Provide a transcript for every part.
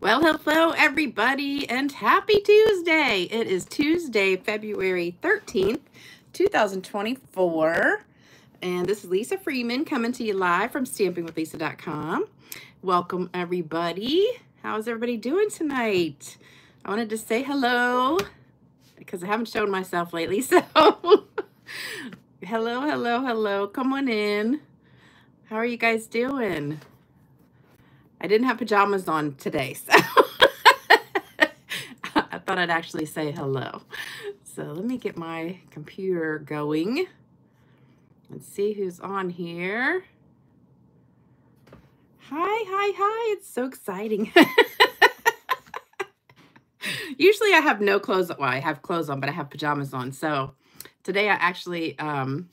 Well, hello, everybody, and happy Tuesday. It is Tuesday, February 13th, 2024. And this is Lisa Freeman coming to you live from stampingwithlisa.com. Welcome, everybody. How's everybody doing tonight? I wanted to say hello because I haven't shown myself lately. So, hello, hello, hello. Come on in. How are you guys doing? I didn't have pajamas on today, so I thought I'd actually say hello. So let me get my computer going and see who's on here. Hi, hi, hi. It's so exciting. Usually I have no clothes. Well, I have clothes on, but I have pajamas on. So today I actually um,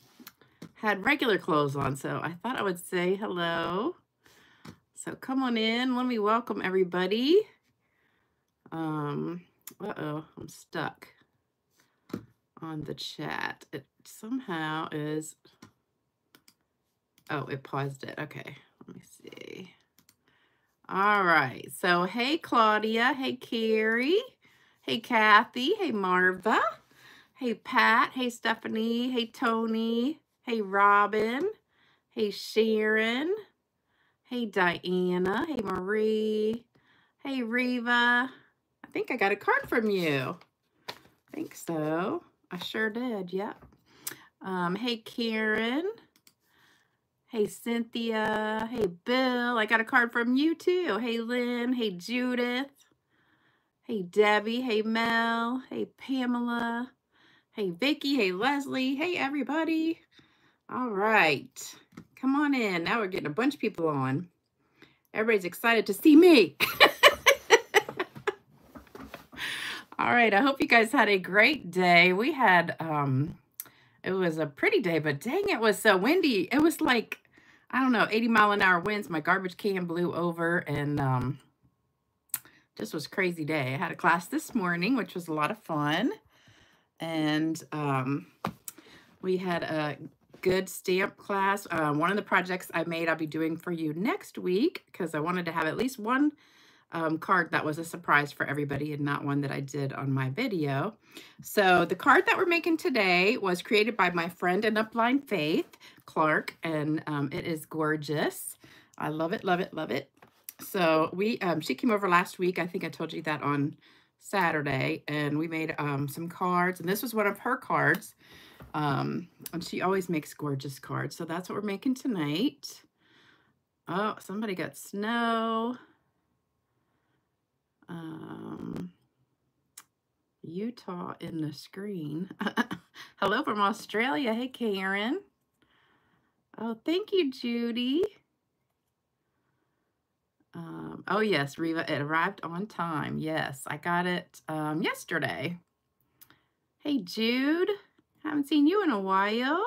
had regular clothes on. So I thought I would say hello. So come on in. Let me welcome everybody. Um, uh-oh, I'm stuck on the chat. It somehow is, oh, it paused it. Okay, let me see. All right, so hey, Claudia. Hey, Carrie. Hey, Kathy. Hey, Marva. Hey, Pat. Hey, Stephanie. Hey, Tony. Hey, Robin. Hey, Sharon. Hey, Diana. Hey, Marie. Hey, Reva. I think I got a card from you. I think so. I sure did. Yep. Um, hey, Karen. Hey, Cynthia. Hey, Bill. I got a card from you too. Hey, Lynn. Hey, Judith. Hey, Debbie. Hey, Mel. Hey, Pamela. Hey, Vicky. Hey, Leslie. Hey, everybody. All right. Come on in. Now we're getting a bunch of people on. Everybody's excited to see me. All right. I hope you guys had a great day. We had, um, it was a pretty day, but dang, it was so windy. It was like, I don't know, 80 mile an hour winds. My garbage can blew over and, um, just was crazy day. I had a class this morning, which was a lot of fun. And, um, we had a good stamp class. Uh, one of the projects I made I'll be doing for you next week because I wanted to have at least one um, card that was a surprise for everybody and not one that I did on my video. So the card that we're making today was created by my friend and upline Faith Clark and um, it is gorgeous. I love it, love it, love it. So we, um, she came over last week. I think I told you that on Saturday and we made um, some cards and this was one of her cards. Um, and she always makes gorgeous cards. So that's what we're making tonight. Oh, somebody got snow. Um, Utah in the screen. Hello from Australia. Hey, Karen. Oh, thank you, Judy. Um, oh, yes, Reva, it arrived on time. Yes, I got it um, yesterday. Hey, Jude. Haven't seen you in a while.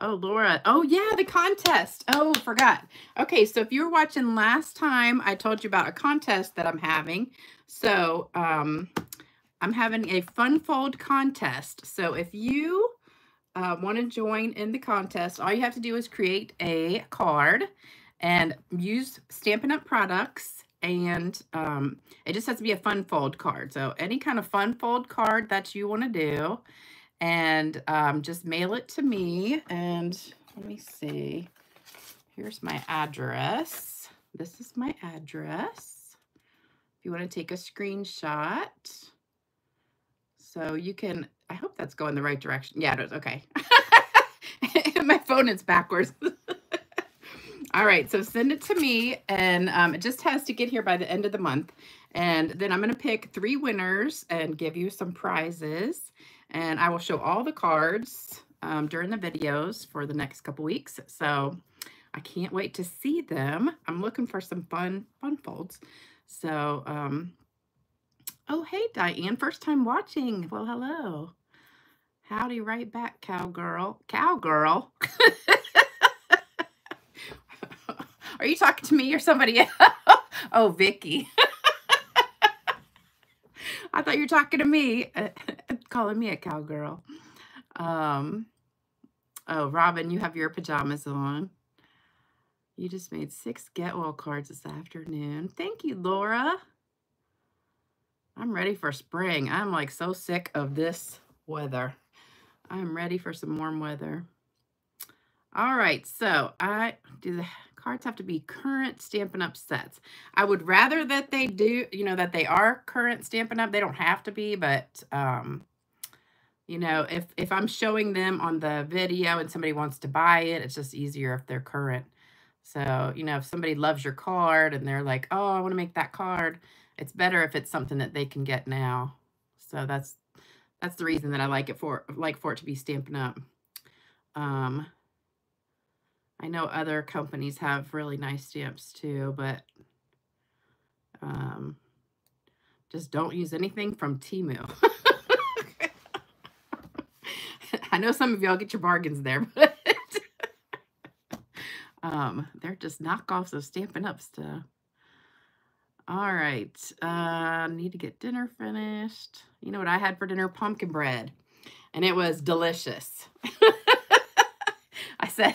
Oh, Laura. Oh, yeah, the contest. Oh, forgot. Okay, so if you were watching last time, I told you about a contest that I'm having. So um, I'm having a fun fold contest. So if you uh, want to join in the contest, all you have to do is create a card and use Stampin' Up! products and um, it just has to be a fun fold card. So any kind of fun fold card that you want to do and um, just mail it to me. And let me see. Here's my address. This is my address. If you want to take a screenshot. So you can, I hope that's going the right direction. Yeah, it is. Okay. my phone is backwards. All right, so send it to me, and um, it just has to get here by the end of the month. And then I'm going to pick three winners and give you some prizes. And I will show all the cards um, during the videos for the next couple weeks. So I can't wait to see them. I'm looking for some fun, fun folds. So, um, oh, hey, Diane, first time watching. Well, hello. Howdy right back, cowgirl. Cowgirl. Are you talking to me or somebody else? oh, Vicky. I thought you were talking to me, calling me a cowgirl. Um, oh, Robin, you have your pajamas on. You just made six Get Well cards this afternoon. Thank you, Laura. I'm ready for spring. I'm like so sick of this weather. I'm ready for some warm weather. All right, so I do the cards have to be current Stampin' Up sets. I would rather that they do, you know, that they are current Stampin' Up. They don't have to be, but um, you know, if if I'm showing them on the video and somebody wants to buy it, it's just easier if they're current. So, you know, if somebody loves your card and they're like, "Oh, I want to make that card," it's better if it's something that they can get now. So that's that's the reason that I like it for like for it to be Stampin' Up. Um, I know other companies have really nice stamps too, but um, just don't use anything from Temu. I know some of y'all get your bargains there, but um, they're just knockoffs of Stampin' Up stuff. All right. Uh, need to get dinner finished. You know what I had for dinner? Pumpkin bread. And it was delicious. I said,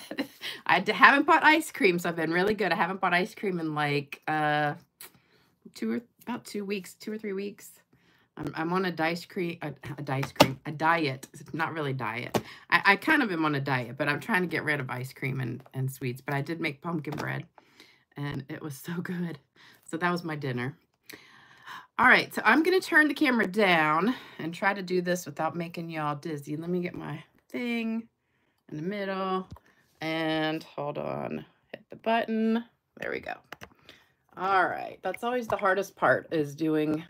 I haven't bought ice cream, so I've been really good. I haven't bought ice cream in like uh, two or about two weeks, two or three weeks. I'm, I'm on a dice cream, a, a dice cream, a diet. It's not really diet. I, I kind of am on a diet, but I'm trying to get rid of ice cream and, and sweets. But I did make pumpkin bread, and it was so good. So that was my dinner. All right, so I'm going to turn the camera down and try to do this without making y'all dizzy. Let me get my thing in the middle. And hold on, hit the button. There we go. All right, that's always the hardest part is doing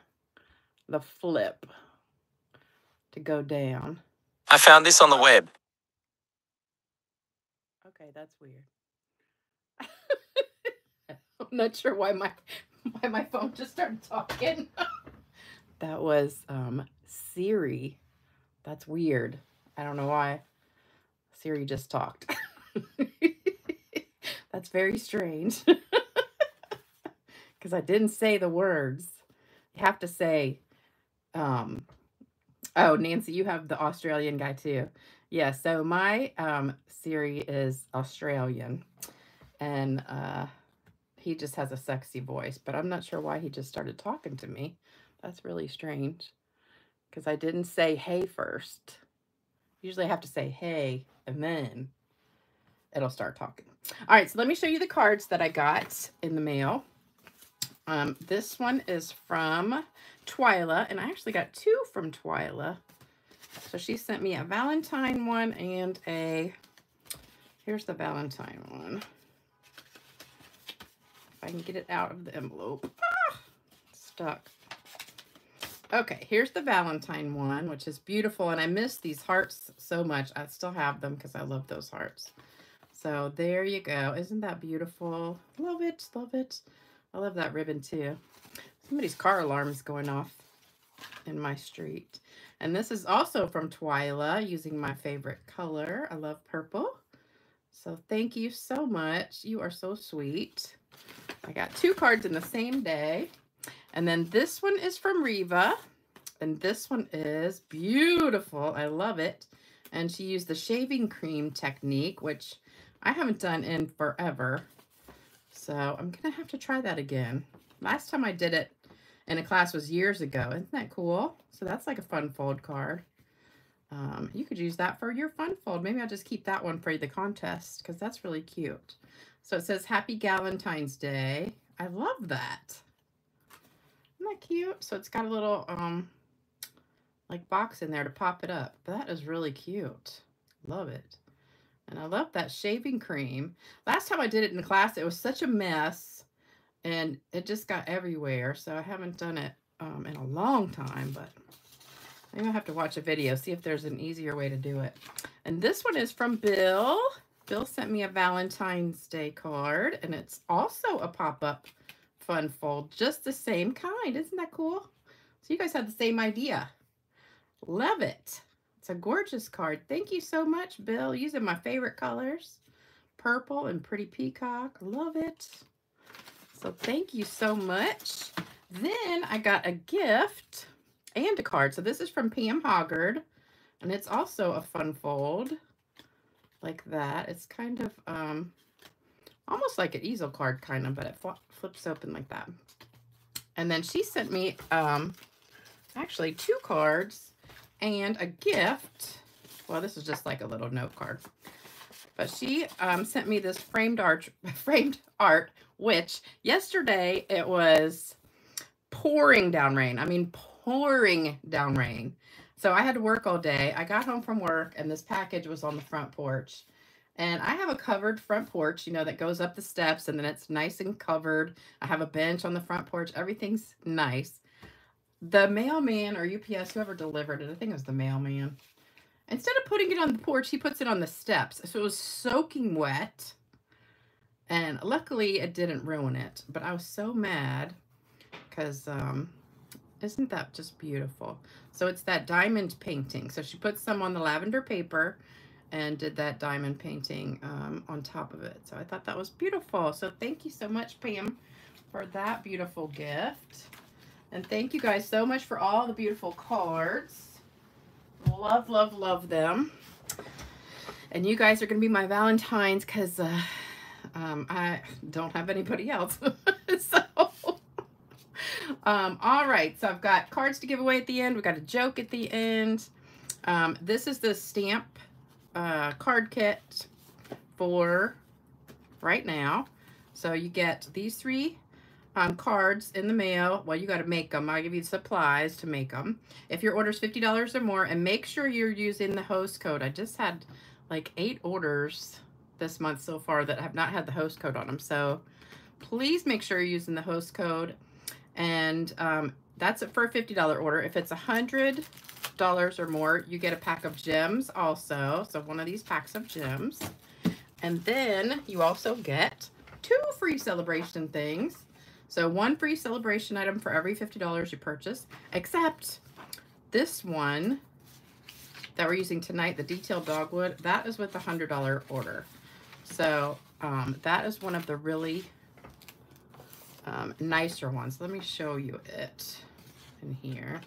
the flip to go down. I found this on the web. Okay, that's weird. I'm not sure why my why my phone just started talking. that was um Siri. That's weird. I don't know why. Siri just talked. That's very strange. Because I didn't say the words. You have to say, um, oh, Nancy, you have the Australian guy too. Yeah, so my um, Siri is Australian. And uh, he just has a sexy voice. But I'm not sure why he just started talking to me. That's really strange. Because I didn't say hey first. Usually I have to say hey and then it'll start talking. All right, so let me show you the cards that I got in the mail. Um, this one is from Twyla, and I actually got two from Twyla. So she sent me a Valentine one and a, here's the Valentine one. If I can get it out of the envelope. Ah, stuck. Okay, here's the Valentine one, which is beautiful. And I miss these hearts so much. I still have them because I love those hearts. So there you go. Isn't that beautiful? Love it. Love it. I love that ribbon too. Somebody's car alarm is going off in my street. And this is also from Twyla using my favorite color. I love purple. So thank you so much. You are so sweet. I got two cards in the same day. And then this one is from Reva. And this one is beautiful. I love it. And she used the shaving cream technique, which I haven't done in forever. So I'm going to have to try that again. Last time I did it in a class was years ago. Isn't that cool? So that's like a fun fold card. Um, you could use that for your fun fold. Maybe I'll just keep that one for the contest because that's really cute. So it says Happy Galentine's Day. I love that. Isn't that cute? So it's got a little um like box in there to pop it up. That is really cute. Love it. And I love that shaving cream. Last time I did it in class, it was such a mess. And it just got everywhere. So I haven't done it um, in a long time. But maybe I'll have to watch a video. See if there's an easier way to do it. And this one is from Bill. Bill sent me a Valentine's Day card. And it's also a pop-up fun fold. Just the same kind. Isn't that cool? So you guys have the same idea. Love it. It's a gorgeous card. Thank you so much, Bill. Using my favorite colors. Purple and Pretty Peacock. Love it. So thank you so much. Then I got a gift and a card. So this is from Pam Hoggard. And it's also a fun fold like that. It's kind of um, almost like an easel card kind of, but it flips open like that. And then she sent me um, actually two cards and a gift. Well, this is just like a little note card. But she um, sent me this framed art, framed art, which yesterday it was pouring down rain. I mean, pouring down rain. So I had to work all day. I got home from work and this package was on the front porch. And I have a covered front porch, you know, that goes up the steps and then it's nice and covered. I have a bench on the front porch. Everything's nice. The mailman or UPS, whoever delivered it, I think it was the mailman. Instead of putting it on the porch, he puts it on the steps. So it was soaking wet. And luckily it didn't ruin it. But I was so mad because um, isn't that just beautiful? So it's that diamond painting. So she put some on the lavender paper and did that diamond painting um, on top of it. So I thought that was beautiful. So thank you so much, Pam, for that beautiful gift. And thank you guys so much for all the beautiful cards. Love, love, love them. And you guys are going to be my Valentines because uh, um, I don't have anybody else. so, um, all right. So I've got cards to give away at the end. We've got a joke at the end. Um, this is the stamp uh, card kit for right now. So you get these three um, cards in the mail. Well, you got to make them. I'll give you supplies to make them. If your order's $50 or more, and make sure you're using the host code. I just had like eight orders this month so far that have not had the host code on them. So please make sure you're using the host code. And um, that's it for a $50 order. If it's a 100 dollars or more, you get a pack of gems also. So one of these packs of gems. And then you also get two free Sale-a-bration things. So one free Sale-a-bration item for every $50 you purchase, except this one that we're using tonight, the detailed dogwood, that is with a $100 order. So um, that is one of the really um, nicer ones. Let me show you it in here.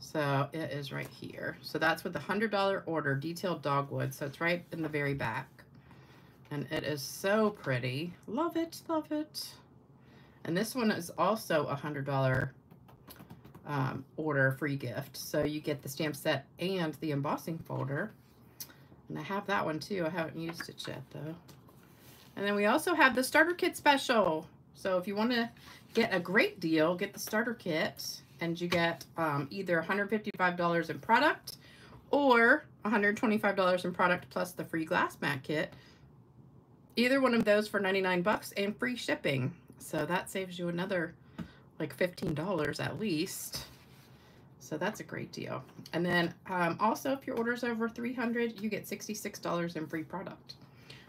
So it is right here. So that's with the $100 order, detailed dogwood. So it's right in the very back. And it is so pretty. Love it, love it. And this one is also a $100 um, order free gift. So you get the stamp set and the embossing folder. And I have that one too. I haven't used it yet though. And then we also have the starter kit special. So if you want to get a great deal, get the starter kit and you get um, either $155 in product or $125 in product plus the free glass mat kit. Either one of those for 99 bucks and free shipping. So that saves you another like $15 at least. So that's a great deal. And then um, also if your order's over 300, you get $66 in free product.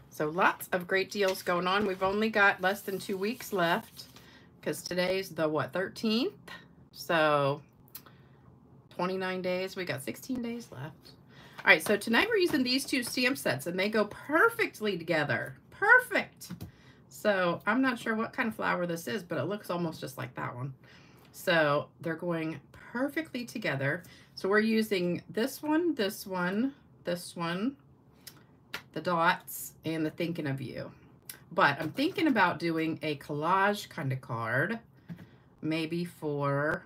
So lots of great deals going on. We've only got less than two weeks left because today's the what, 13th? So 29 days. We got 16 days left. All right, so tonight we're using these two stamp sets and they go perfectly together. Perfect. So I'm not sure what kind of flower this is, but it looks almost just like that one. So they're going perfectly together. So we're using this one, this one, this one, the dots, and the thinking of you. But I'm thinking about doing a collage kind of card maybe for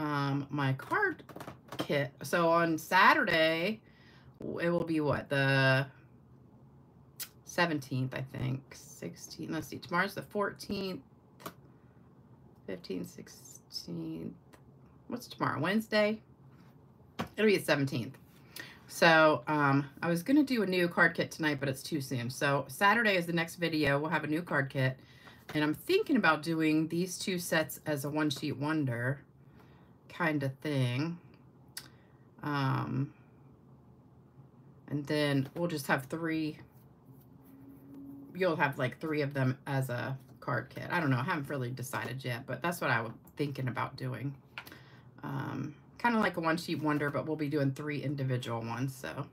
um, my card kit. So on Saturday, it will be what? The 17th, I think. 16th. Let's see. Tomorrow's the 14th. 15th, 16th. What's tomorrow? Wednesday? It'll be the 17th. So um, I was going to do a new card kit tonight, but it's too soon. So Saturday is the next video. We'll have a new card kit. And I'm thinking about doing these two sets as a one sheet wonder kind of thing. Um, and then we'll just have three. You'll have like three of them as a card kit. I don't know. I haven't really decided yet, but that's what I was thinking about doing. Um, kind of like a one sheet wonder, but we'll be doing three individual ones. So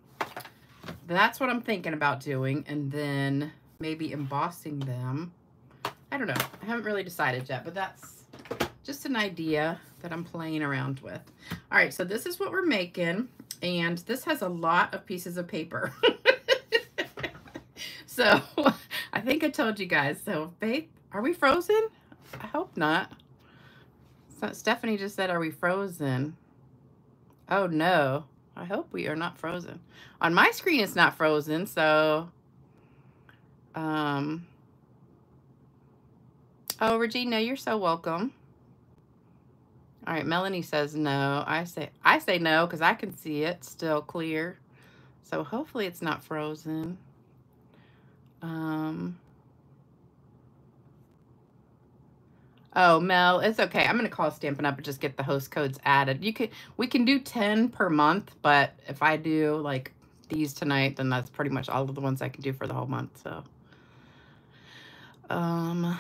that's what I'm thinking about doing. And then maybe embossing them I don't know. I haven't really decided yet, but that's just an idea that I'm playing around with. All right, so this is what we're making, and this has a lot of pieces of paper. so I think I told you guys. So, Faith, are we frozen? I hope not. So Stephanie just said, are we frozen? Oh, no. I hope we are not frozen. On my screen, it's not frozen, so... Um... Oh, Regina, you're so welcome. All right, Melanie says no. I say I say no because I can see it still clear. So hopefully it's not frozen. Um, oh, Mel, it's okay. I'm to call Stampin' Up and just get the host codes added. You can We can do 10 per month, but if I do like these tonight, then that's pretty much all of the ones I can do for the whole month. So, um,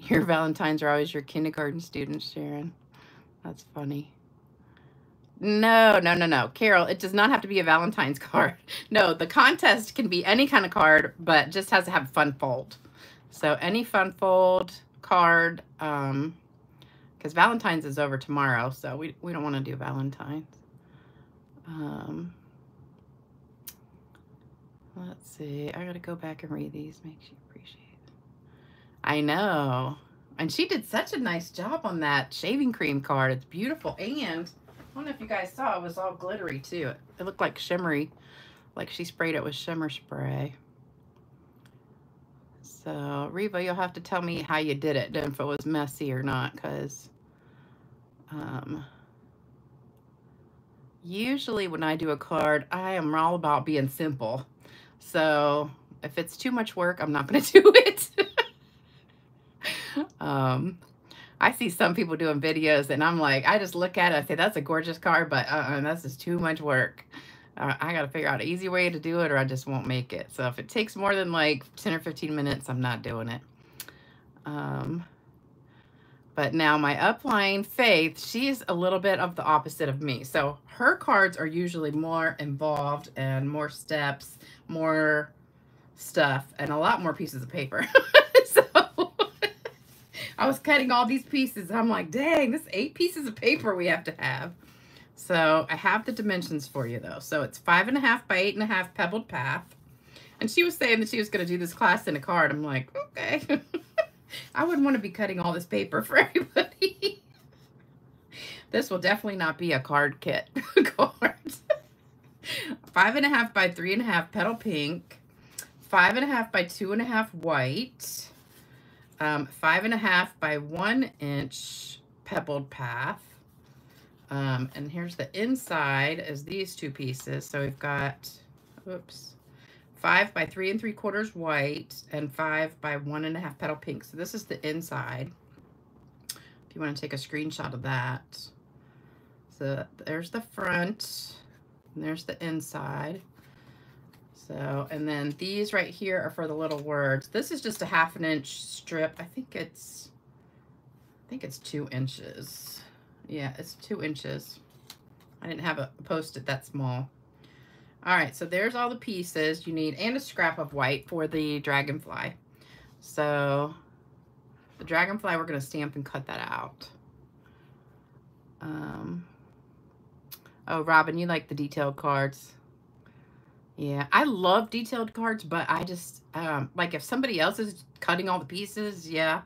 your Valentines are always your kindergarten students, Sharon. That's funny. No, no, no, no. Carol, it does not have to be a Valentine's card. No, the contest can be any kind of card, but just has to have fun fold. So any fun fold card, um, because Valentine's is over tomorrow, so we, we don't want to do Valentine's. Um, let's see. I got to go back and read these. Makes you appreciate it. I know. And she did such a nice job on that shaving cream card. It's beautiful. And I don't know if you guys saw, it was all glittery too. It looked like shimmery, like she sprayed it with shimmer spray. So, Reva, you'll have to tell me how you did it, if it was messy or not, because um, usually when I do a card, I am all about being simple. So, if it's too much work, I'm not going to do it. um, I see some people doing videos and I'm like, I just look at it, I say, that's a gorgeous card, but uh-uh, that's just too much work. Uh, I got to figure out an easy way to do it or I just won't make it. So if it takes more than like 10 or 15 minutes, I'm not doing it. Um, but now my upline, Faith, she's a little bit of the opposite of me. So her cards are usually more involved and more steps, more stuff, and a lot more pieces of paper. I was cutting all these pieces. I'm like, dang, this eight pieces of paper we have to have. So I have the dimensions for you though. So it's five and a half by eight and a half pebbled path. And she was saying that she was going to do this class in a card. I'm like, okay. I wouldn't want to be cutting all this paper for everybody. this will definitely not be a card kit card. five and a half by three and a half petal pink. Five and a half by two and a half white um, five and a half by one inch pebbled path. Um, and here's the inside is these two pieces. So we've got, oops, five by three and three quarters white and five by one and a half petal pink. So this is the inside. If you want to take a screenshot of that. So there's the front there's the inside. So, and then these right here are for the little words. This is just a half an inch strip. I think it's, I think it's two inches. Yeah, it's two inches. I didn't have a post-it that small. All right, so there's all the pieces you need and a scrap of white for the dragonfly. So the dragonfly, we're going to stamp and cut that out. Um, oh, Robin, you like the detailed cards. Yeah, I love detailed cards, but I just, um, like if somebody else is cutting all the pieces, yeah,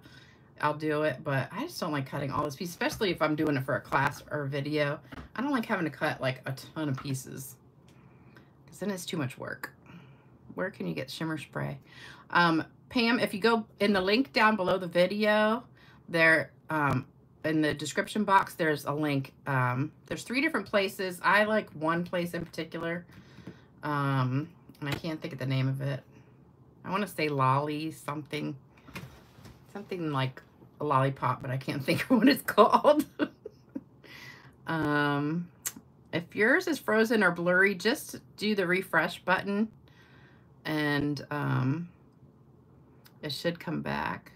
I'll do it. But I just don't like cutting all those pieces, especially if I'm doing it for a class or a video. I don't like having to cut like a ton of pieces because then it's too much work. Where can you get shimmer spray? Um, Pam, if you go in the link down below the video, there, um, in the description box, there's a link. Um, there's three different places. I like one place in particular. Um, and I can't think of the name of it. I want to say lolly something. Something like a lollipop, but I can't think of what it's called. um, if yours is frozen or blurry, just do the refresh button and um, it should come back.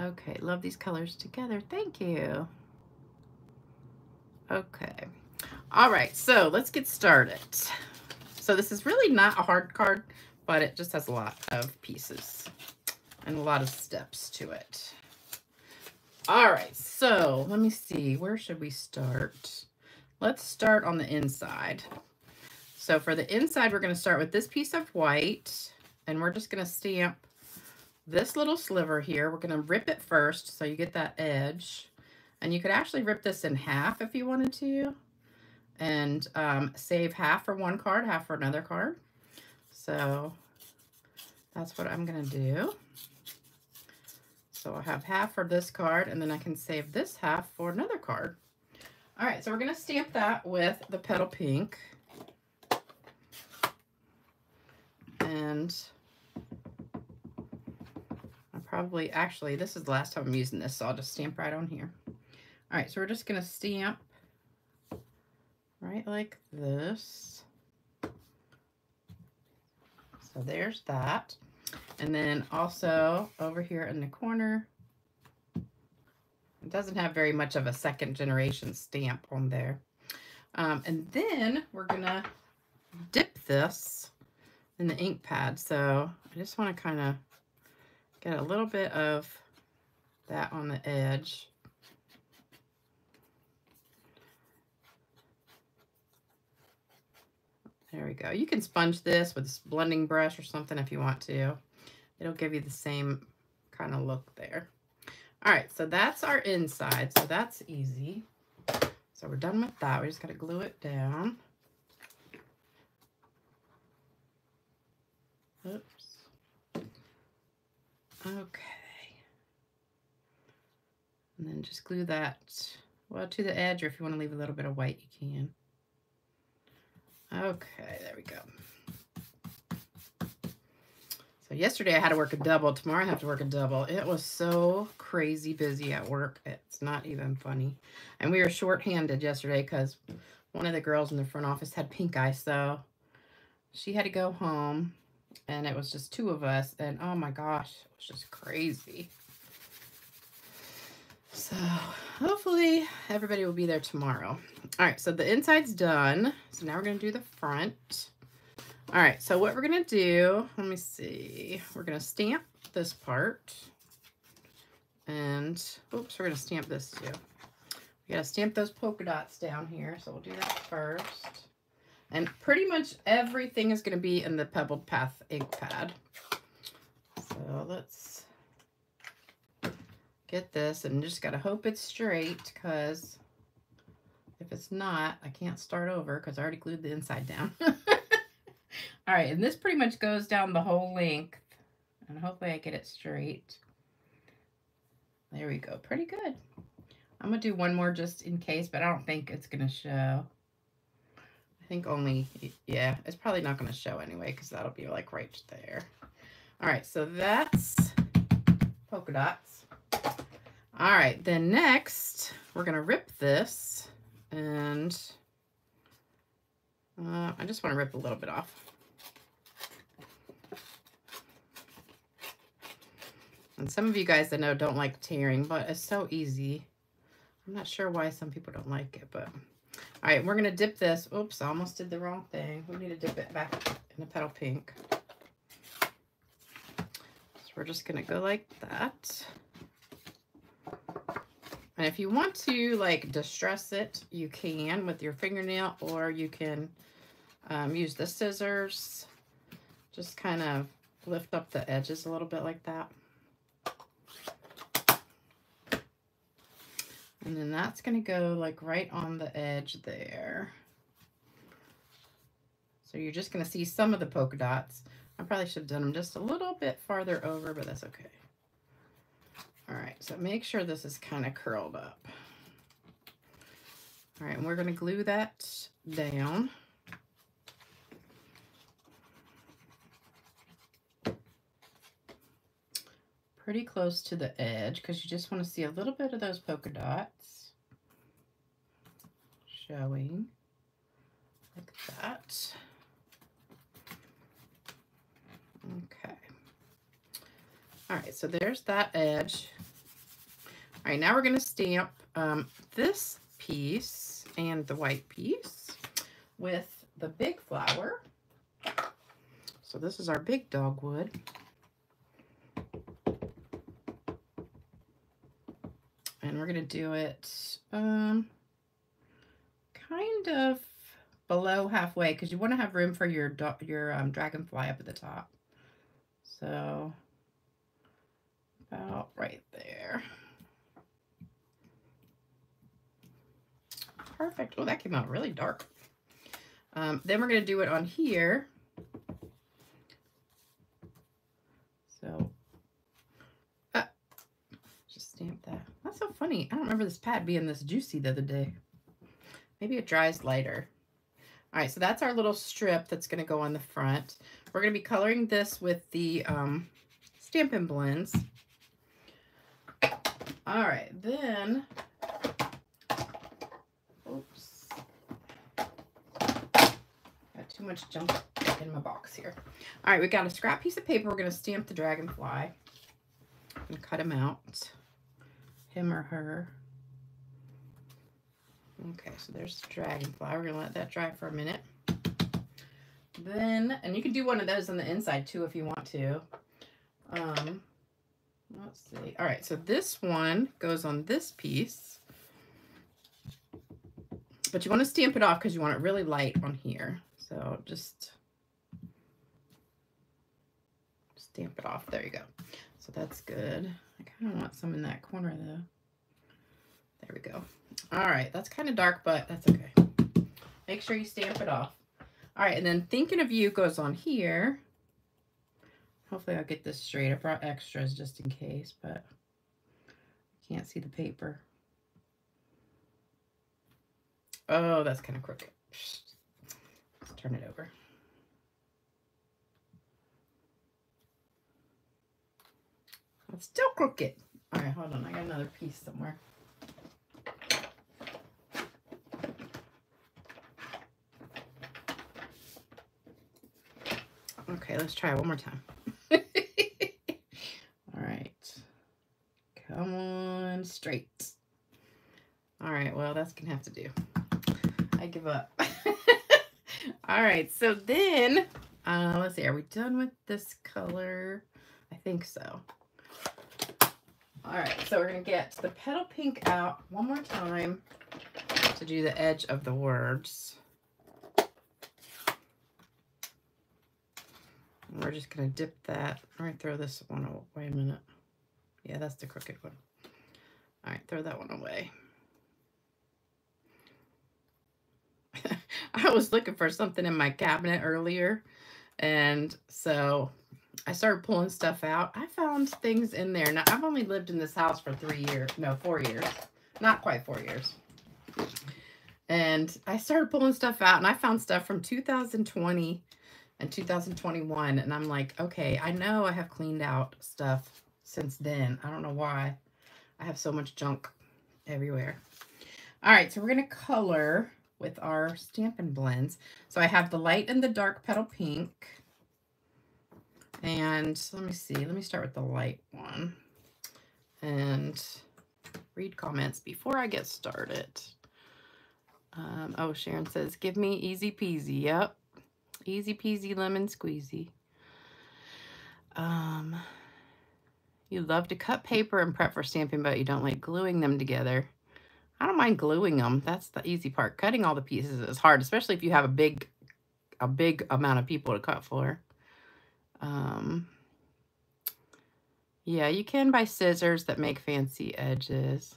Okay, love these colors together. Thank you. Okay. All right, so let's get started. So this is really not a hard card, but it just has a lot of pieces and a lot of steps to it. All right, so let me see. Where should we start? Let's start on the inside. so for the inside, we're going to start with this piece of white, and we're just going to stamp this little sliver here. We're going to rip it first so you get that edge. And you could actually rip this in half if you wanted to and um, save half for one card, half for another card. So that's what I'm going to do. So I'll have half for this card, and then I can save this half for another card. All right, so we're going to stamp that with the Petal Pink. And I probably, actually, this is the last time I'm using this, so I'll just stamp right on here. All right, so we're just going to stamp right like this. So there's that. And then also over here in the corner, it doesn't have very much of a second generation stamp on there. Um, and then we're going to dip this in the ink pad. So I just want to kind of get a little bit of that on the edge. There we go. You can sponge this with a blending brush or something if you want to. It'll give you the same kind of look there. All right, so that's our inside. So that's easy. So we're done with that. We just got to glue it down. Oops. Okay. And then just glue that, well, to the edge, or if you want to leave a little bit of white, you can. Okay, there we go. So yesterday I had to work a double. Tomorrow I have to work a double. It was so crazy busy at work. It's not even funny. And we were short-handed yesterday because one of the girls in the front office had pink eye. So she had to go home and it was just two of us. And oh my gosh, it was just crazy. So hopefully everybody will be there tomorrow. All right, so the inside's done. So now we're going to do the front. All right, so what we're going to do, let me see. We're going to stamp this part. And, oops, we're to stamp this too. We got to stamp those polka dots down here. So we'll do that first. And pretty much everything is going to be in the Pebbled Path ink pad. So let's get this and just got to hope it's straight because if it's not, I can't start over because I already glued the inside down. All right, and this pretty much goes down the whole length. And hopefully I get it straight. There we go. Pretty good. I'm going to do one more just in case, but I don't think it's going to show. I think only, yeah, it's probably not going to show anyway because that'll be like right there. All right, so that's polka dots. All right, then next, we're going to rip this and uh, I just want to rip a little bit off. And some of you guys I know don't like tearing, but it's so easy. I'm not sure why some people don't like it, but... All right, we're going to dip this. Oops, I almost did the wrong thing. We need to dip it back in the petal pink. So we're just going to go like that. And if you want to like distress it, you can with your fingernail or you can um, use the scissors. Just kind of lift up the edges a little bit like that. And then that's going to go like right on the edge there. So you're just going to see some of the polka dots. I probably should have done them just a little bit farther over, but that's okay. All right, so make sure this is kind of curled up. All right, and we're going to glue that down. Pretty close to the edge because you just want to see a little bit of those polka dots showing like that. Okay. All right, so there's that edge. All right, now we're going to stamp um, this piece and the white piece with the big flower. So this is our big dogwood. And we're going to do it um, kind of below halfway because you want to have room for your your um, dragonfly up at the top. So about right there. Perfect. Oh, that came out really dark. Um, then we're going to do it on here. So, uh, just stamp that. That's so funny. I don't remember this pad being this juicy the other day. Maybe it dries lighter. All right, so that's our little strip that's going to go on the front. We're going to be coloring this with the um, Stampin' Blends. All right, then, oops, got too much junk in my box here. All right, we got a scrap piece of paper. We're going to stamp the dragonfly and cut him out, him or her. Okay, so there's the dragonfly. We're going to let that dry for a minute. Then, and you can do one of those on the inside too if you want to. Um, let's see. All right, so this one goes on this piece. But you want to stamp it off because you want it really light on here. So just stamp it off. There you go. So that's good. I kind of want some in that corner though. There we go. All right, that's kind of dark, but that's okay. Make sure you stamp it off. All right, and then Thinking of You goes on here. Hopefully I'll get this straight. I brought extras just in case, but I can't see the paper. Oh, that's kind of crooked. Turn it over. It's still crooked. All right, hold on. I got another piece somewhere. Okay, let's try it one more time. All right. Come on, straight. All right, well, that's going to have to do. I give up. All right, so then, uh, let's see, are we done with this color? I think so. All right, so we're to get the petal pink out one more time to do the edge of the words. We're just to dip that. All right, throw this one away. Wait a minute. Yeah, that's the crooked one. All right, throw that one away. I was looking for something in my cabinet earlier, and so I started pulling stuff out. I found things in there. Now, I've only lived in this house for three years. No, four years. Not quite four years. And I started pulling stuff out, and I found stuff from 2020 and 2021. And I'm like, okay, I know I have cleaned out stuff since then. I don't know why. I have so much junk everywhere. All right, so we're going to color with our Stampin' Blends. So I have the light and the dark petal pink. And let me see. Let me start with the light one. And read comments before I get started. Um, oh, Sharon says, give me easy peasy. Yep. Easy peasy lemon squeezy. Um, you love to cut paper and prep for stamping, but you don't like gluing them together. I don't mind gluing them. That's the easy part. Cutting all the pieces is hard, especially if you have a big, a big amount of people to cut for. Um, yeah, you can buy scissors that make fancy edges.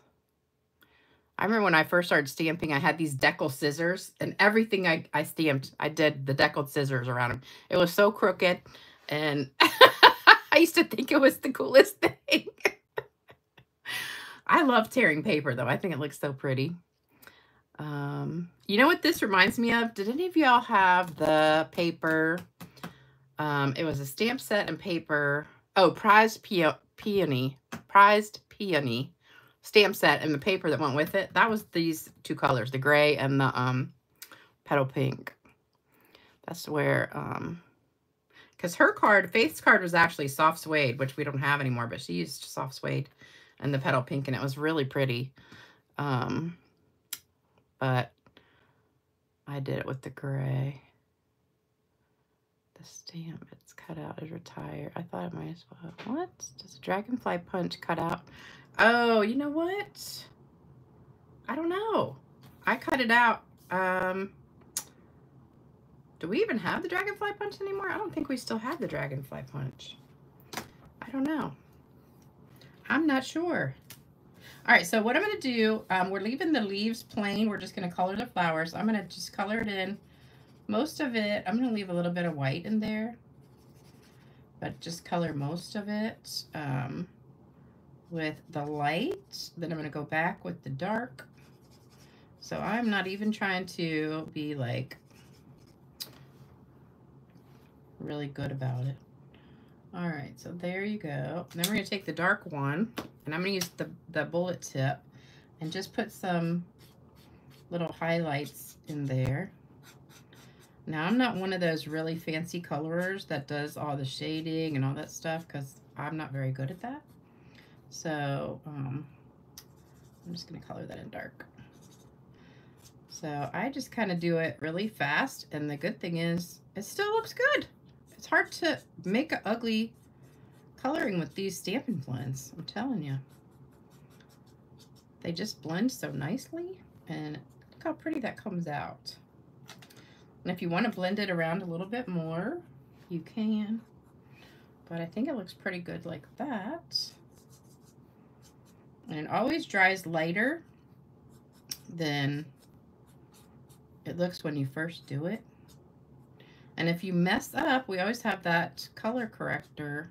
I remember when I first started stamping, I had these deckle scissors and everything I, I stamped, I did the deckled scissors around them. It was so crooked and I used to think it was the coolest thing. I love tearing paper though. I think it looks so pretty. Um, you know what this reminds me of? Did any of y'all have the paper? Um, it was a stamp set and paper. Oh, prized peony. Prized peony stamp set and the paper that went with it, that was these two colors, the gray and the um, petal pink. That's where, um, because her card, Faith's card was actually soft suede, which we don't have anymore, but she used soft suede and the petal pink, and it was really pretty. Um, but I did it with the gray. The stamp it's cut out is retired. I thought I might as well. What? Does Dragonfly Punch cut out? Oh, you know what? I don't know. I cut it out. Um, Do we even have the Dragonfly Punch anymore? I don't think we still have the Dragonfly Punch. I don't know. I'm not sure. All right, so what I'm going to do, um, we're leaving the leaves plain. We're just going to color the flowers. I'm going to just color it in. Most of it, I'm going to leave a little bit of white in there. But just color most of it um, with the light. Then I'm going to go back with the dark. So I'm not even trying to be like really good about it. All right, so there you go. Then we're gonna take the dark one and I'm gonna use the, the bullet tip and just put some little highlights in there. Now, I'm not one of those really fancy colorers that does all the shading and all that stuff because I'm not very good at that. So, um, I'm just going to color that in dark. So I just kind of do it really fast. And the good thing is it still looks good. It's hard to make an ugly coloring with these Stampin' Blends. I'm telling you. They just blend so nicely. And look how pretty that comes out. And if you want to blend it around a little bit more, you can. But I think it looks pretty good like that. And it always dries lighter than it looks when you first do it. And if you mess up, we always have that color corrector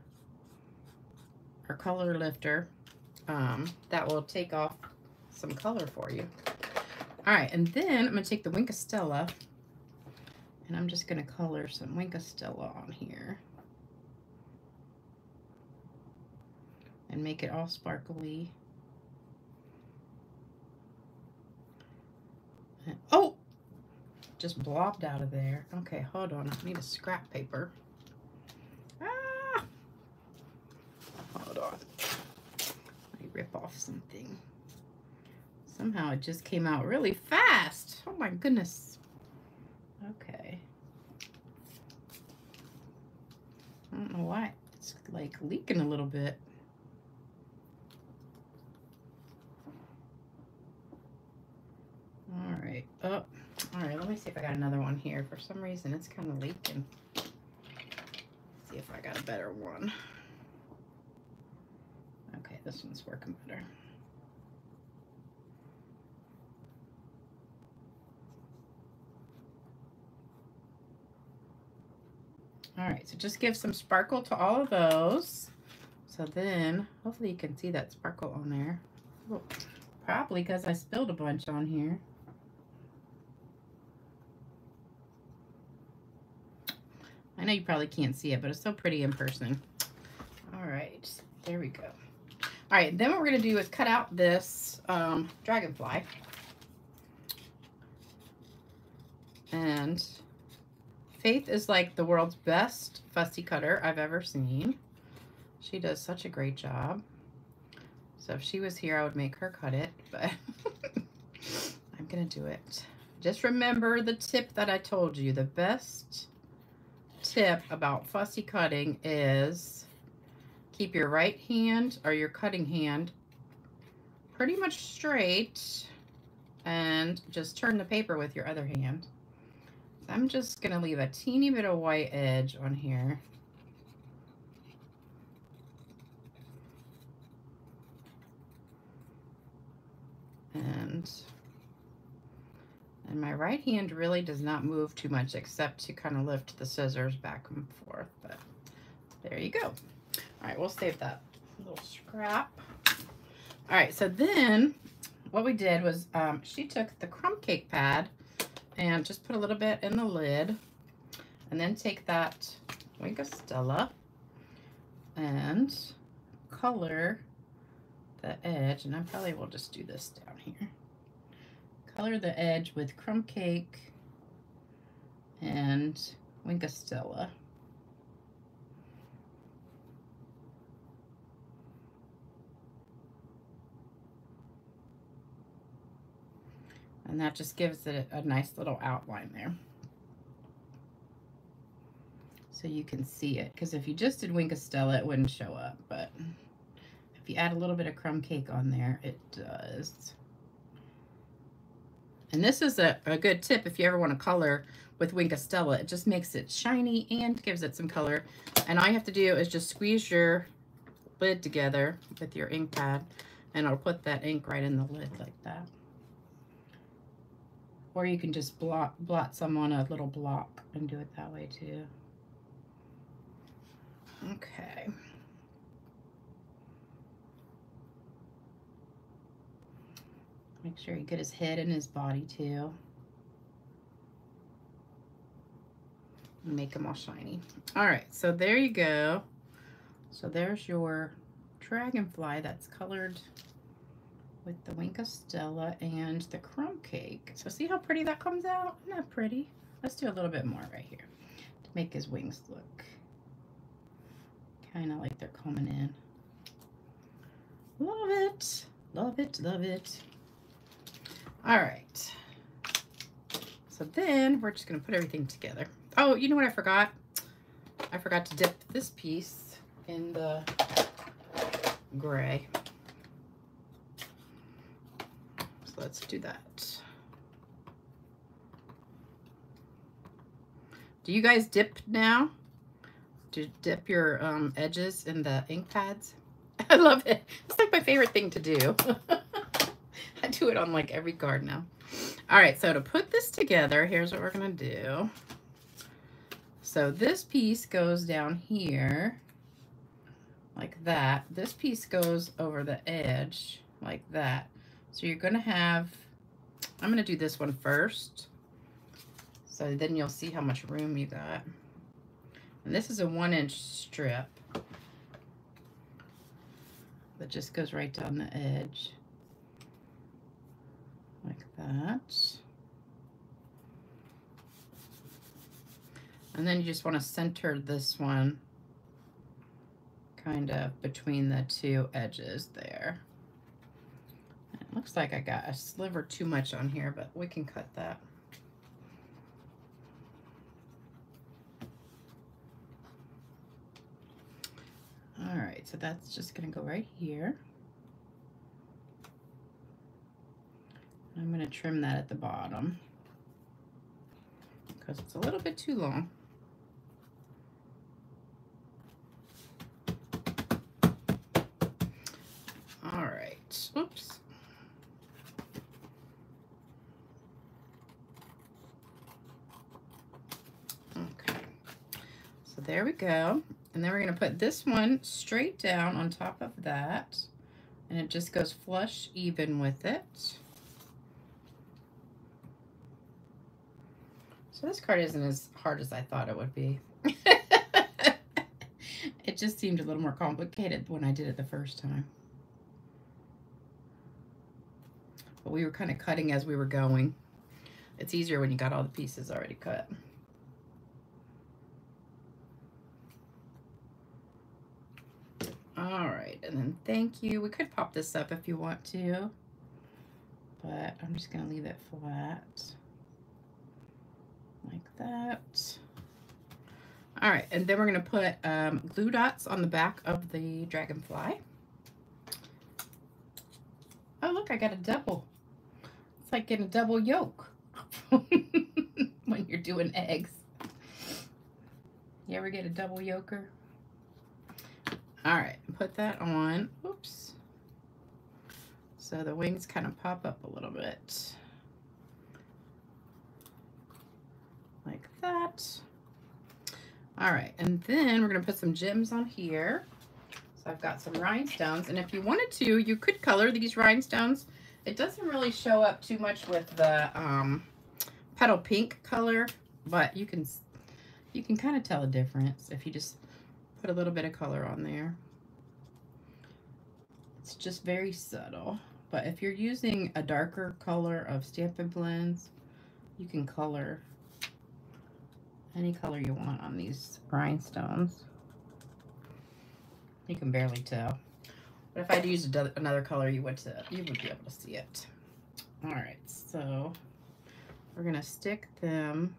or color lifter um, that will take off some color for you. All right, and then I'm to take the Wink of Stella and I'm just going to color some Wink of Stella on here. And make it all sparkly. Oh! Just blobbed out of there. Okay, hold on. I need a scrap paper. Ah! Hold on. Let me rip off something. Somehow it just came out really fast. Oh my goodness. Okay. I don't know why. It's like leaking a little bit. All right. Oh, all right. Let me see if I got another one here. For some reason, it's kind of leaking. Let's see if I got a better one. Okay, this one's working better. All right, so just give some sparkle to all of those. So then, hopefully you can see that sparkle on there. Probably because I spilled a bunch on here. Know you probably can't see it, but it's so pretty in person. All right, there we go. All right, then what we're going to do is cut out this um, dragonfly. And Faith is like the world's best fussy cutter I've ever seen. She does such a great job. So if she was here, I would make her cut it, but I'm going to do it. Just remember the tip that I told you. The best tip about fussy cutting is keep your right hand or your cutting hand pretty much straight and just turn the paper with your other hand. I'm just going to leave a teeny bit of white edge on here. And, and my right hand really does not move too much except to kind of lift the scissors back and forth. But there you go. All right, we'll save that little scrap. All right, so then what we did was um, she took the crumb cake pad and just put a little bit in the lid and then take that Wink of Stella and color the edge and I probably will just do this down here color the edge with crumb cake and Wink of Stella And that just gives it a nice little outline there. So you can see it. Because if you just did Wink of Stella, it wouldn't show up. But if you add a little bit of crumb cake on there, it does. And this is a, a good tip if you ever want to color with Wink Stella. It just makes it shiny and gives it some color. And all you have to do is just squeeze your lid together with your ink pad and it'll put that ink right in the lid like that. Or you can just blot, blot some on a little block and do it that way too. Okay. Make sure you get his head and his body too. Make them all shiny. All right, so there you go. So there's your dragonfly that's colored with the Wink of Stella and the crumb cake. So see how pretty that comes out? Isn't that pretty? Let's do a little bit more right here to make his wings look kind of like they're coming in. Love it. Love it. Love it. All right. So then we're just going to put everything together. Oh, you know what I forgot? I forgot to dip this piece in the gray. So let's do that. Do you guys dip now? Do you dip your um, edges in the ink pads? I love it. It's like my favorite thing to do. Do it on like every card now. All right, so to put this together, here's what we're gonna do. So this piece goes down here like that. This piece goes over the edge like that. So you're gonna have, I'm gonna do this one first. So then you'll see how much room you got. And this is a one inch strip that just goes right down the edge that. And then you just want to center this one kind of between the two edges there. It looks like I got a sliver too much on here, but we can cut that. All right, so that's just gonna go right here. I'm gonna trim that at the bottom because it's a little bit too long. All right, oops. Okay, so there we go. And then we're gonna put this one straight down on top of that. And it just goes flush even with it. So this card isn't as hard as I thought it would be. it just seemed a little more complicated when I did it the first time. But we were kind of cutting as we were going. It's easier when you got all the pieces already cut. All right, and then thank you. We could pop this up if you want to, but I'm just gonna leave it flat like that. All right, and then we're gonna put um, glue dots on the back of the dragonfly. Oh, look, I got a double. It's like getting a double yolk when you're doing eggs. You ever get a double yoker? All right, put that on. Oops. So the wings kind of pop up a little bit. Like that. All right, and then we're gonna put some gems on here. So I've got some rhinestones, and if you wanted to, you could color these rhinestones. It doesn't really show up too much with the um, petal pink color, but you can you can kind of tell a difference if you just put a little bit of color on there. It's just very subtle. But if you're using a darker color of Stampin' Blends, you can color any color you want on these rhinestones. You can barely tell. But if I'd used another color, you would, you would be able to see it. All right, so we're gonna stick them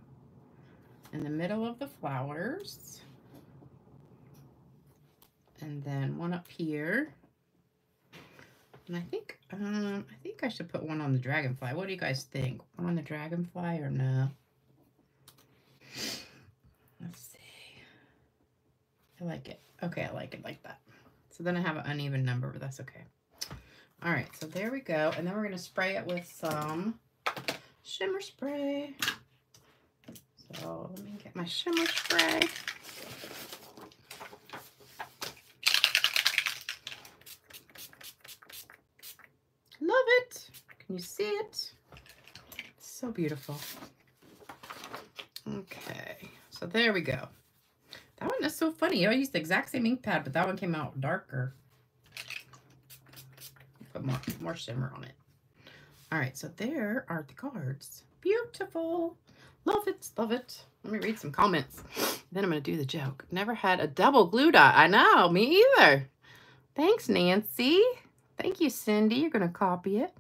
in the middle of the flowers and then one up here. And I think, um, I think I should put one on the dragonfly. What do you guys think? One on the dragonfly or no? Let's see. I like it. Okay, I like it like that. So then I have an uneven number, but that's okay. All right, so there we go. And then we're going to spray it with some shimmer spray. So let me get my shimmer spray. Love it. Can you see it? It's so beautiful. Okay, so there we go. That one is so funny. I used the exact same ink pad, but that one came out darker. Put more, more shimmer on it. All right, so there are the cards. Beautiful. Love it, love it. Let me read some comments. Then I'm going to do the joke. Never had a double glue dot. I know, me either. Thanks, Nancy. Thank you, Cindy. You're going to copy it.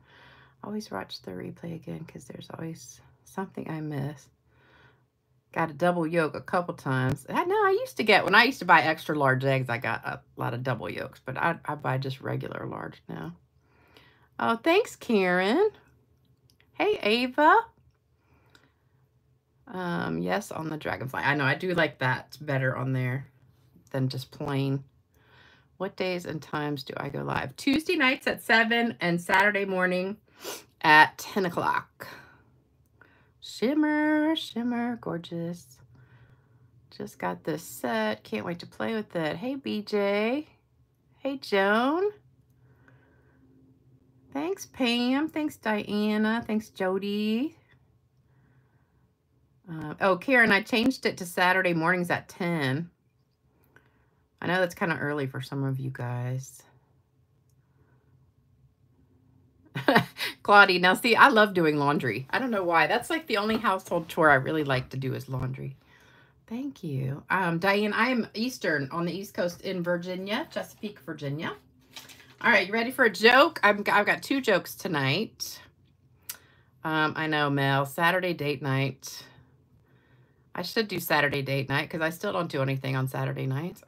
Always watch the replay again because there's always something I miss. Got a double yolk a couple times. I know I used to get, when I used to buy extra large eggs, I got a lot of double yolks, but I, I buy just regular large now. Oh, thanks, Karen. Hey, Ava. Um, yes, on the dragonfly. I know, I do like that better on there than just plain. What days and times do I go live? Tuesday nights at 7 and Saturday morning at 10 o'clock. Shimmer, shimmer, gorgeous. Just got this set. Can't wait to play with it. Hey, BJ. Hey, Joan. Thanks, Pam. Thanks, Diana. Thanks, Jody. Uh, oh, Karen, I changed it to Saturday mornings at 10. I know that's kind of early for some of you guys. Claudia, now see, I love doing laundry. I don't know why. That's like the only household chore I really like to do is laundry. Thank you. Um, Diane, I am Eastern on the East Coast in Virginia, Chesapeake, Virginia. All right, you ready for a joke? i have got two jokes tonight. Um, I know, Mel. Saturday date night. I should do Saturday date night because I still don't do anything on Saturday nights.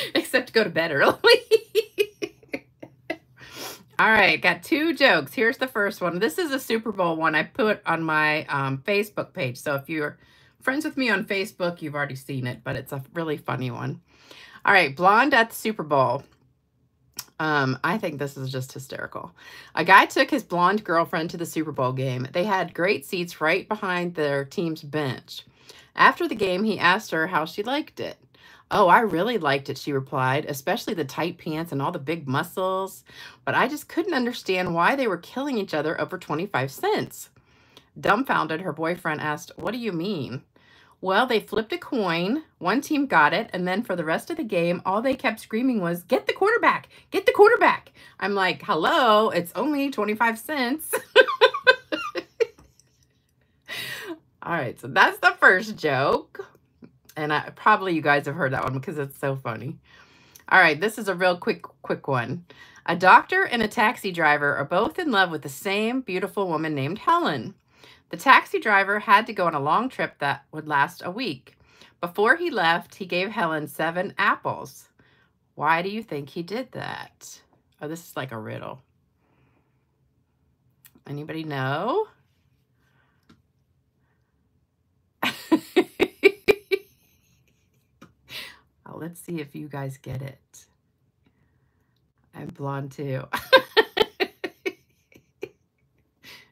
Except go to bed early. All right, got two jokes. Here's the first one. This is a Super Bowl one I put on my um, Facebook page. So if you're friends with me on Facebook, you've already seen it, but it's a really funny one. All right, Blonde at the Super Bowl. Um, I think this is just hysterical. A guy took his blonde girlfriend to the Super Bowl game. They had great seats right behind their team's bench. After the game, he asked her how she liked it. Oh, I really liked it, she replied, especially the tight pants and all the big muscles. But I just couldn't understand why they were killing each other over 25 cents. Dumbfounded, her boyfriend asked, What do you mean? Well, they flipped a coin. One team got it. And then for the rest of the game, all they kept screaming was, Get the quarterback! Get the quarterback! I'm like, Hello, it's only 25 cents. all right, so that's the first joke. And I, probably you guys have heard that one because it's so funny. All right, this is a real quick, quick one. A doctor and a taxi driver are both in love with the same beautiful woman named Helen. The taxi driver had to go on a long trip that would last a week. Before he left, he gave Helen seven apples. Why do you think he did that? Oh, this is like a riddle. Anybody know? Let's see if you guys get it. I'm blonde too.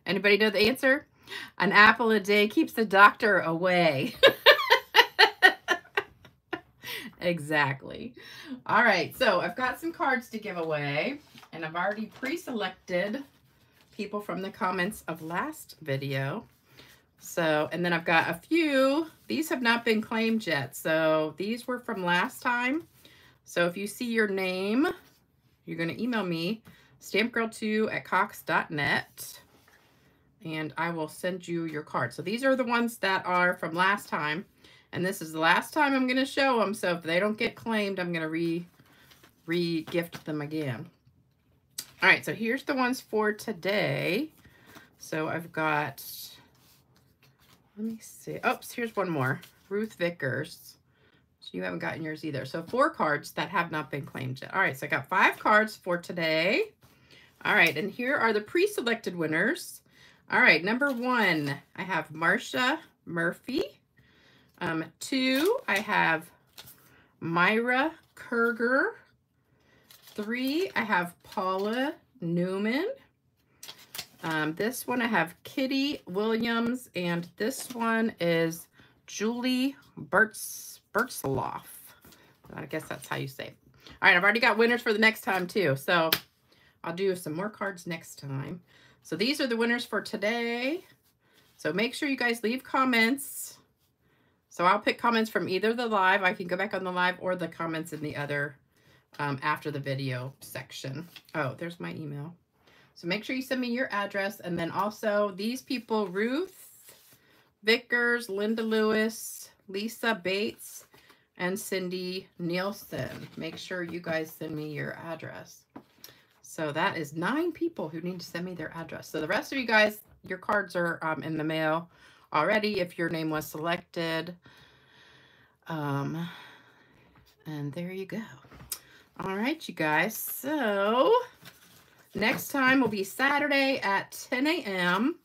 Anybody know the answer? An apple a day keeps the doctor away. exactly. All right, so I've got some cards to give away, and I've already pre-selected people from the comments of last video. So, and then I've got a few. These have not been claimed yet. So these were from last time. So if you see your name, you're going to email me, stampgirl2 at cox.net, and I will send you your card. So these are the ones that are from last time. And this is the last time I'm going to show them. So if they don't get claimed, I'm going to re re-gift them again. All right, so here's the ones for today. So I've got let me see. Oops, here's one more. Ruth Vickers. So you haven't gotten yours either. So four cards that have not been claimed yet. All right, so I got five cards for today. All right, and here are the pre-selected winners. All right, number one, I have Marcia Murphy. Um, two, I have Myra Kerger. Three, I have Paula Newman. Um, this one I have Kitty Williams, and this one is Julie Bertz, Bertzloff. I guess that's how you say it. All right, I've already got winners for the next time too, so I'll do some more cards next time. So these are the winners for today. So make sure you guys leave comments. So I'll pick comments from either the live. I can go back on the live or the comments in the other um, after the video section. Oh, there's my email. So make sure you send me your address. And then also these people, Ruth Vickers, Linda Lewis, Lisa Bates, and Cindy Nielsen. Make sure you guys send me your address. So that is nine people who need to send me their address. So the rest of you guys, your cards are um, in the mail already if your name was selected. Um, and there you go. All right, you guys. So next time will be Saturday at 10 a.m.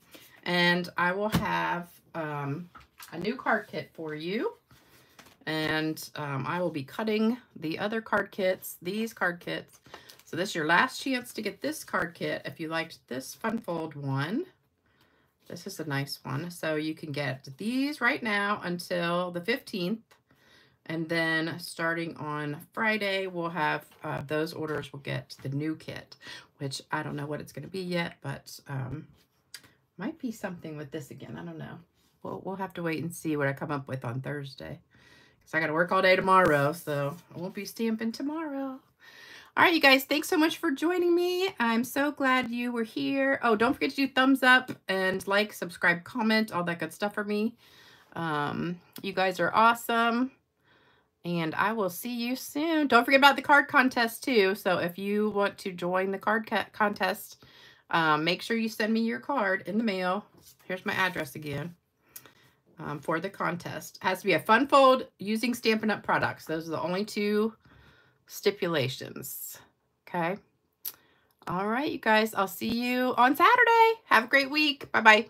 And I will have um, a new card kit for you. And um, I will be cutting the other card kits, these card kits. So this is your last chance to get this card kit. If you liked this Fun Fold one, this is a nice one. So you can get these right now until the 15th. And then starting on Friday, we'll have uh, those orders will get the new kit, which I don't know what it's going to be yet, but um, might be something with this again. I don't know. We'll, we'll have to wait and see what I come up with on Thursday. Because I got to work all day tomorrow, so I won't be stamping tomorrow. All right, you guys, thanks so much for joining me. I'm so glad you were here. Oh, don't forget to do thumbs up and like, subscribe, comment, all that good stuff for me. Um, you guys are awesome. And I will see you soon. Don't forget about the card contest too. So if you want to join the card contest, um, make sure you send me your card in the mail. Here's my address again um, for the contest. It has to be a fun fold using Stampin' Up! products. Those are the only two stipulations. Okay. All right, you guys. I'll see you on Saturday. Have a great week. Bye-bye.